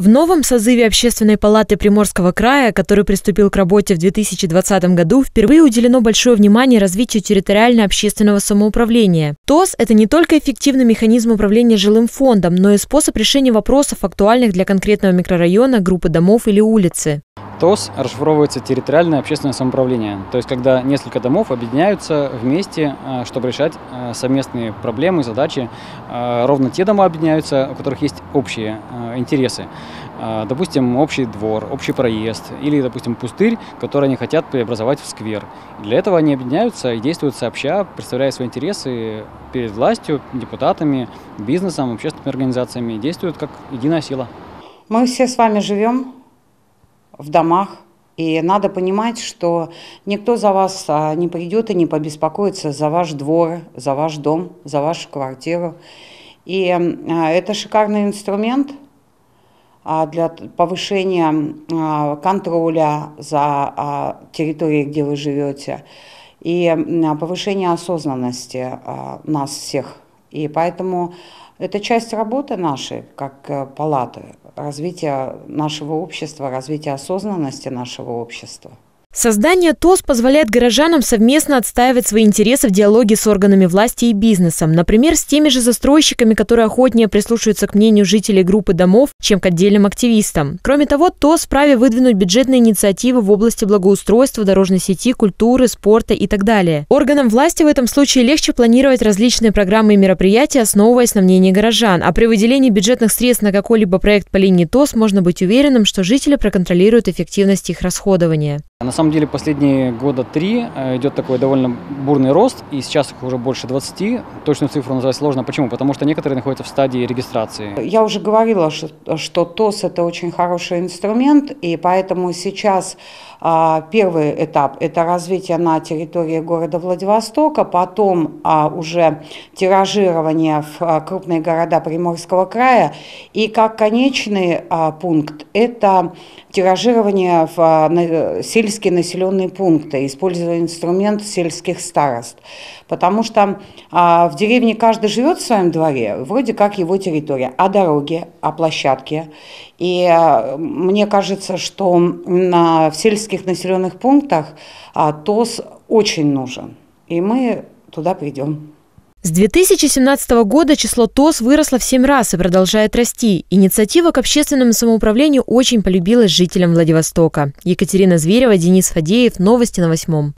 В новом созыве Общественной палаты Приморского края, который приступил к работе в 2020 году, впервые уделено большое внимание развитию территориально-общественного самоуправления. ТОС – это не только эффективный механизм управления жилым фондом, но и способ решения вопросов, актуальных для конкретного микрорайона, группы домов или улицы. ТОС расшифровывается территориальное общественное самоуправление, то есть когда несколько домов объединяются вместе, э, чтобы решать э, совместные проблемы, задачи. Э, ровно те дома объединяются, у которых есть общие интересы. Допустим, общий двор, общий проезд или, допустим, пустырь, который они хотят преобразовать в сквер. Для этого они объединяются и действуют сообща, представляя свои интересы перед властью, депутатами, бизнесом, общественными организациями, действуют как единая сила. Мы все с вами живем в домах. И надо понимать, что никто за вас а, не придет и не побеспокоится за ваш двор, за ваш дом, за вашу квартиру. И а, это шикарный инструмент а, для повышения контроля за территорией, где вы живете, и повышения осознанности нас всех. И поэтому это часть работы нашей, как э, палаты, развития нашего общества, развития осознанности нашего общества. Создание ТОС позволяет горожанам совместно отстаивать свои интересы в диалоге с органами власти и бизнесом. Например, с теми же застройщиками, которые охотнее прислушиваются к мнению жителей группы домов, чем к отдельным активистам. Кроме того, ТОС вправе выдвинуть бюджетные инициативы в области благоустройства, дорожной сети, культуры, спорта и так далее. Органам власти в этом случае легче планировать различные программы и мероприятия, основываясь на мнении горожан. А при выделении бюджетных средств на какой-либо проект по линии ТОС можно быть уверенным, что жители проконтролируют эффективность их расходования. На самом деле последние года три э, идет такой довольно бурный рост, и сейчас их уже больше 20. Точную цифру назвать сложно. Почему? Потому что некоторые находятся в стадии регистрации. Я уже говорила, что ТОС – это очень хороший инструмент, и поэтому сейчас а, первый этап – это развитие на территории города Владивостока, потом а, уже тиражирование в а, крупные города Приморского края, и как конечный пункт – это тиражирование в сельских сельские населенные пункты, используя инструмент сельских старост. Потому что а, в деревне каждый живет в своем дворе, вроде как его территория, а дороги, а площадки. И а, мне кажется, что на, в сельских населенных пунктах а, ТОС очень нужен. И мы туда придем. С 2017 года число ТОС выросло в 7 раз и продолжает расти. Инициатива к общественному самоуправлению очень полюбилась жителям Владивостока. Екатерина Зверева, Денис Фадеев. Новости на восьмом.